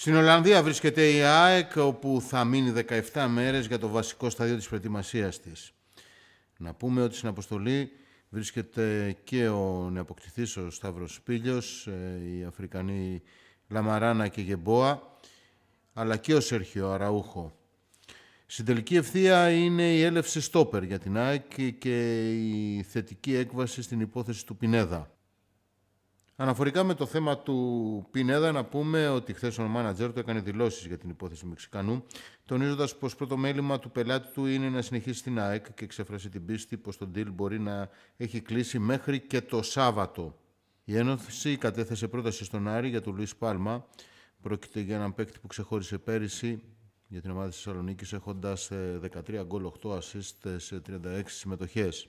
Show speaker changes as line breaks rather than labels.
Στην Ολλανδία βρίσκεται η ΑΕΚ, όπου θα μείνει 17 μέρες για το βασικό στάδιο της προετοιμασίας της. Να πούμε ότι στην αποστολή βρίσκεται και ο νεοποκτηθής ο Σταύρος Πίλιος, ε, η Αφρικανή Λαμαράνα και Γεμπόα, αλλά και ο Σέρχιο Αραούχο. Στην τελική ευθεία είναι η έλευση στόπερ για την ΑΕΚ και η θετική έκβαση στην υπόθεση του Πινέδα. Αναφορικά με το θέμα του Πινέδα, να πούμε ότι χθες ο μάνατζερ του έκανε δηλώσεις για την υπόθεση του Μεξικανού, τονίζοντας πως πρώτο μέλημα του πελάτη του είναι να συνεχίσει στην ΑΕΚ και εξέφρασε την πίστη πως το deal μπορεί να έχει κλείσει μέχρι και το Σάββατο. Η Ένωση κατέθεσε πρόταση στον Άρη για τον Λουίς Πάλμα. Πρόκειται για έναν παίκτη που ξεχώρισε πέρυσι για την ομάδα της Θεσσαλονίκης έχοντας 13 γκολ 8 assist σε 36 συμμετοχές.